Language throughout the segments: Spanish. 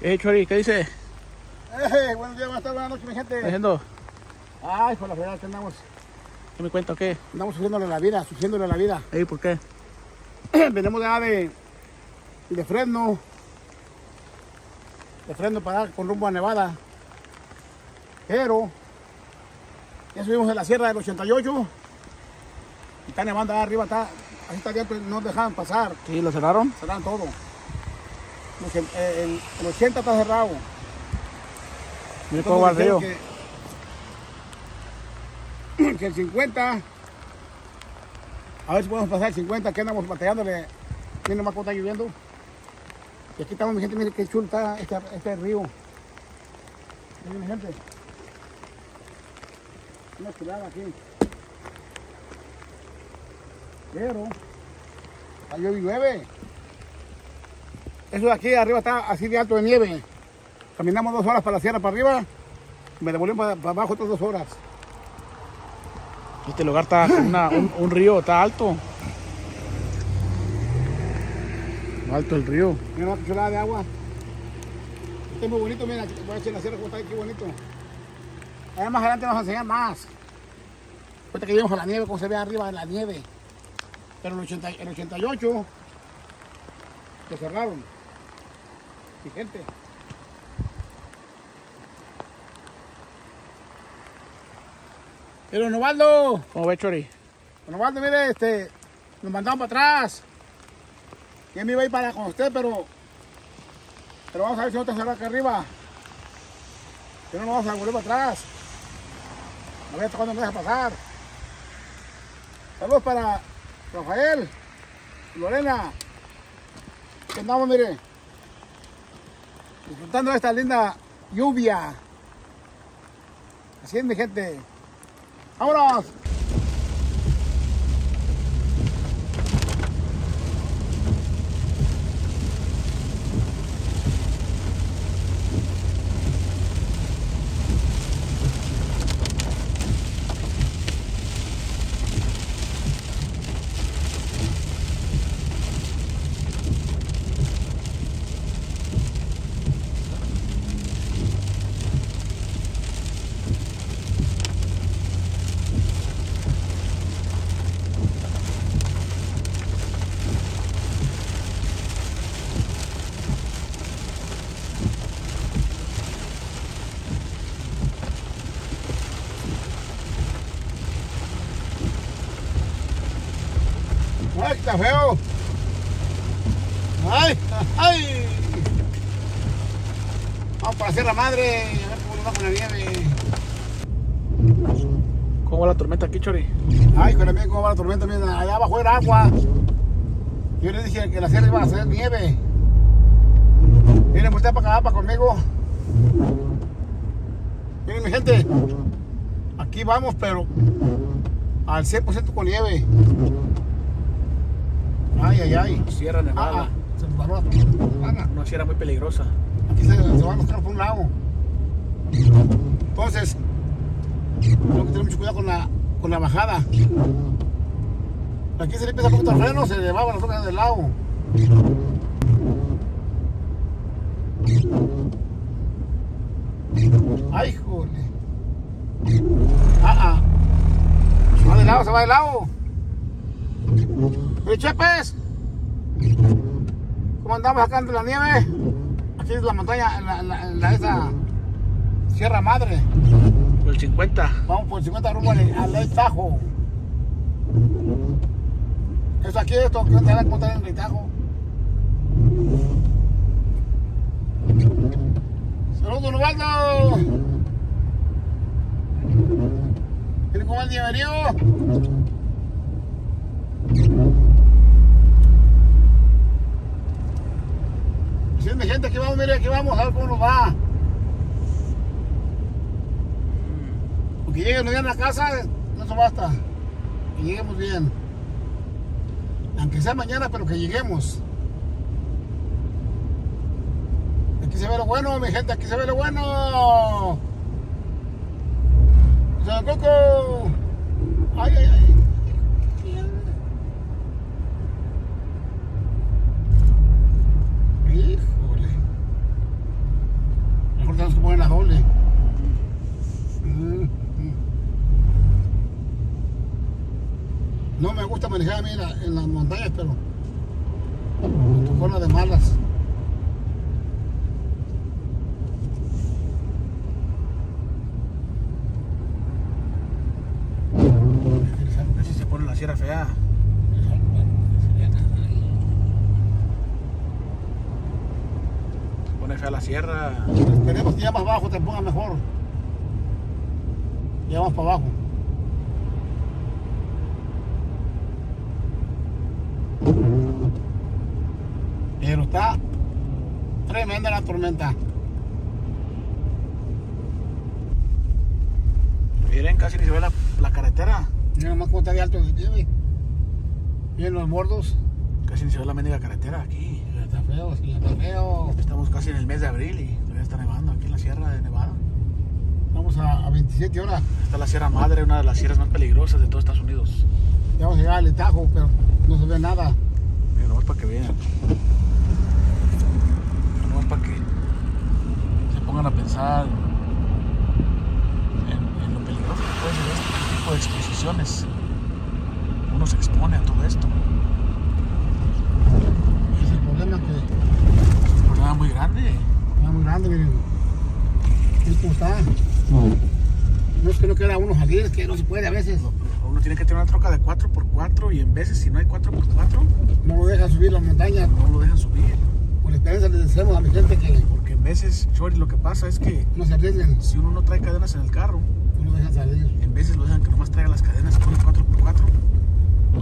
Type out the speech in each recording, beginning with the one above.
Eh, Chori, ¿qué dice? Eh, buenos días, buenas tardes, buenas noches, mi gente. ¿Qué haciendo? Ay, por la verdad que andamos, ¿Qué me cuenta qué? andamos sufriéndole la vida, sufriéndole la vida. ¿por qué? Venimos de, de, de Fresno, de Fresno para acá, con rumbo a Nevada. Pero, ya subimos en la sierra del 88 y está nevando arriba, está, ahí está adentro, no dejaban pasar, ¿Sí, lo cerraron? cerraron todo. El, el- el 80 está cerrado. Mira cómo va el río. Entonces dijeron Que, que el 50, a ver si podemos pasar el 50, que andamos batallándole. Miren nomás cómo está lloviendo. Y aquí estamos, mi gente, miren qué chulo está este, este río. Miren, mi gente. Una chulada aquí. Pero, está llueve. Eso de aquí arriba está así de alto de nieve. Caminamos dos horas para la sierra para arriba. Me devolvimos para, abajo otras dos horas. Este lugar está un, río, está alto. Alto el río. Mira una chulada de agua. Este es muy bonito, mira. Voy a echar la sierra como está aquí, bonito. Allá más adelante nos vamos a enseñar más. Ahorita que llegamos a la nieve, cómo se ve arriba de la nieve. Pero 80 el 88 lo cerraron. Gente. Pero Novaldo, ¿Cómo ve, Chori? Novaldo, mire, este, nos mandaron para atrás. Ya me iba a ir para con usted, pero. Pero vamos a ver si no te acá arriba. Si no, nos vamos a volver para atrás. A ver hasta cuándo me deja pasar. Saludos para Rafael, Lorena. Que andamos, mire. Disfrutando esta linda lluvia. Así es, mi gente. ¡Vámonos! ¡Ay, está feo! ¡Ay! ¡Ay! Vamos para la Sierra Madre, a ver cómo nos va con la nieve. ¿Cómo va la tormenta aquí, Chori? Ay, con mía, cómo va la tormenta, mira, allá abajo era agua. Yo les dije que la sierra iba a ser nieve. Miren, usted para acá, para conmigo. Miren, mi gente, aquí vamos, pero al 100% con nieve. Ay, ay, ay. Sierra Ah, Nevada. ah, se paró pana. Una sierra muy peligrosa. Aquí se, se van los carros por un lado. Entonces, tengo que tener mucho cuidado con la, con la bajada. Aquí se le empieza un poquito el freno, se le va las otras del lado. Ay, jole. Ah, ah. Se va de lado, se va de lado. ¡Eh, Chepes! ¿Cómo andamos acá entre la nieve? Aquí es la montaña, la, la, la- esa Sierra Madre. Por el 50. Vamos por el 50 rumbo al, al Lake Tajo. Eso aquí, esto, que te van a encontrar en el Tajo. Saludos, Ubaldo. ¿Tiene cómo el bienvenido? Sí, mi gente, aquí vamos, mire, aquí vamos, a ver cómo nos va. Porque lleguen bien a la casa, no eso basta. Que lleguemos bien. Aunque sea mañana, pero que lleguemos. Aquí se ve lo bueno, mi gente, aquí se ve lo bueno. ¡San Coco! ¡Ay, ay, ay! Manejar mira, en las montañas, pero me tocó la de malas. A ver si se pone la sierra fea. Se pone fea la sierra. Esperemos que ya más abajo te ponga mejor. Ya vamos para abajo. Pero está tremenda la tormenta. Miren, casi ni se ve la, la carretera. Mira más está de alto de nieve. Miren los bordos. Casi ni se ve la mendiga carretera aquí. Está feo, sí, está feo. Estamos casi en el mes de abril y todavía está nevando aquí en la sierra de Nevada. Vamos a, a 27 horas. Está la Sierra Madre, una de las sierras más peligrosas de todo Estados Unidos. Ya vamos a llegar al Tajo, pero no se ve nada. Miren, nomás para que vean. Nomás para que se pongan a pensar en, en lo peligroso que puede ser este tipo de exposiciones. Uno se expone a todo esto. Es el problema que Es un problema muy grande. está muy grande, miren. Cómo está. No es que no quiera uno salir, es que no se puede a veces. Uno tiene que tener una troca de 4x4 y en veces si no hay 4x4 No lo dejan subir las montañas. no lo dejan subir. Por experiencia les decimos a mi gente que veces, Chori, lo que pasa es que no se si uno no trae cadenas en el carro, no lo dejan salir. en veces lo dejan que nomás traiga las cadenas con el 4x4.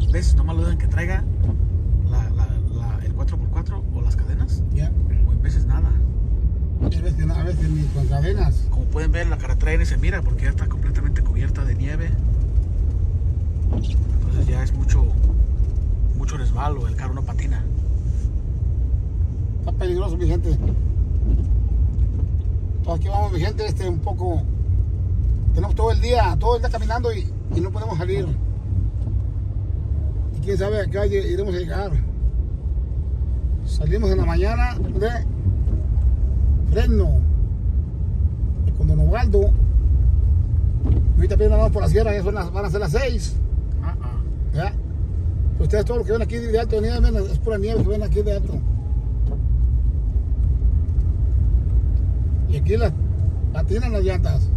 En veces nomás lo dejan que traiga la- la- la- el 4x4 o las cadenas. Ya. O en veces nada. A veces, a veces ni con cadenas. Como pueden ver, la carretera ni se mira porque ya está completamente cubierta de nieve. Entonces ya es mucho, mucho resbalo, el carro no patina. Está peligroso, mi gente. Entonces, aquí vamos, mi gente, este un poco. Tenemos todo el día, todo el día caminando y, y no podemos salir. Y quién sabe a qué hora iremos a llegar. Salimos en la mañana de Fresno, con Don Osvaldo. Y ahorita apenas vamos por la sierra, ya son las- van a ser las 6. Ah, ah. ¿Ya? Ustedes todo lo que ven aquí de alto es pura nieve que ven aquí de alto. Y aquí las patinan las llantas.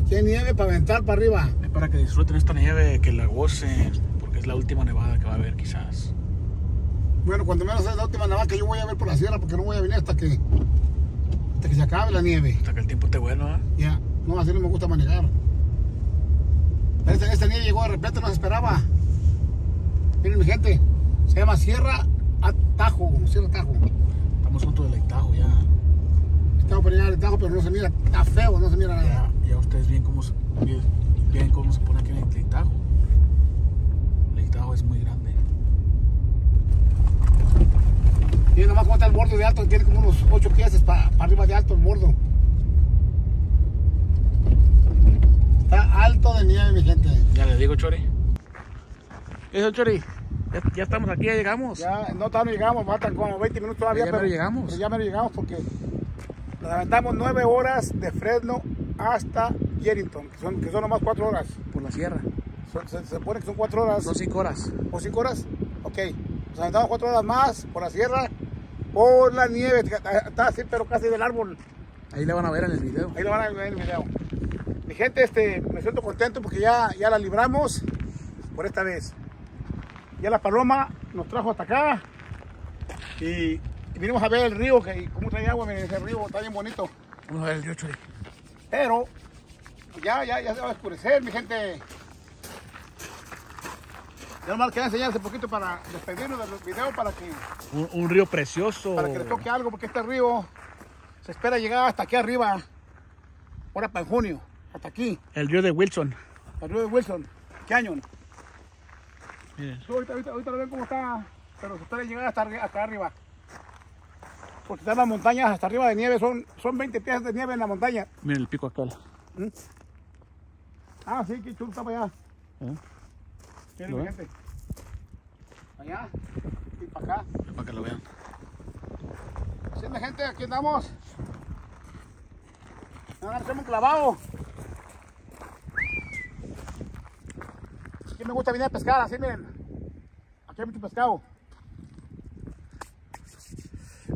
Aquí hay nieve para aventar para arriba. Es para que disfruten esta nieve, que la gocen, porque es la última nevada que va a haber quizás. Bueno, cuando menos es la última nevada que yo voy a ver por la sierra porque no voy a venir hasta que hasta que se acabe la nieve. Hasta que el tiempo te vuelva. Ya, no, así no me gusta manejar. Esta, esta nieve llegó de repente, no se esperaba. Miren mi gente, se llama Sierra Atajo, Sierra Atajo. Estamos junto del Tahoe ya. Estamos por llegar al Tajo, pero no se mira, está feo, no se mira nada. Ya, ya ustedes ven cómo, se, bien, bien cómo se pone aquí en el Tahoe. Lake Tahoe es muy grande. Miren nomás cómo está el bordo de alto, tiene como unos 8 pies para arriba de alto el bordo. Está alto de nieve, mi gente. Ya le digo, Chori. ¿Qué es Chori? Ya, ya estamos aquí, ya llegamos. Ya, no todavía no llegamos, faltan como 20 minutos todavía. Ya mero llegamos. pero ya mero llegamos porque nos aventamos 9 horas de Fresno hasta Yerington, que son, que son nomás 4 horas. Por la sierra. Son- se, se supone que son 4 horas. Son cinco horas. ¿O 5 horas? Ok. Nos aventamos 4 horas más por la sierra, por la nieve. Está así, pero casi del árbol. Ahí la van a ver en el video. Ahí lo van a ver en el video. Mi gente, este, me siento contento porque ya, ya la libramos por esta vez. Ya la paloma nos trajo hasta acá y, y vinimos a ver el río, que como trae agua, miren, ese río está bien bonito. Vamos a ver el río, Chori. Pero ya, ya, ya se va a oscurecer, mi gente. Ya nomás quería enseñarles un poquito para despedirnos del video para que, Un, un río precioso. para que les toque algo, porque este río se espera llegar hasta aquí arriba, ahora para en junio, hasta aquí. El río de Wilson. El río de Wilson, Canyon. Miren. Ahorita, ahorita, ahorita lo ven cómo está, pero se espera llegar hasta, hasta arriba. Porque están las montañas hasta arriba de nieve, son, son 20 pies de nieve en la montaña. Miren el pico aquel. Ah, sí, qué chulo está para allá. ¿Eh? Miren, gente. Allá y para acá. Para que lo vean. Sí, mi gente, aquí andamos. Ahora hacemos un clavado. me gusta venir a pescar, así miren. Aquí hay mucho pescado.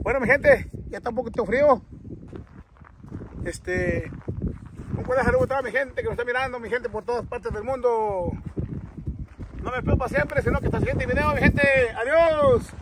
Bueno, mi gente, ya está un poquito frío. Este, un buen saludo a toda mi gente que nos está mirando, mi gente por todas partes del mundo. No me espero para siempre, sino que hasta el siguiente video, mi gente. Adiós.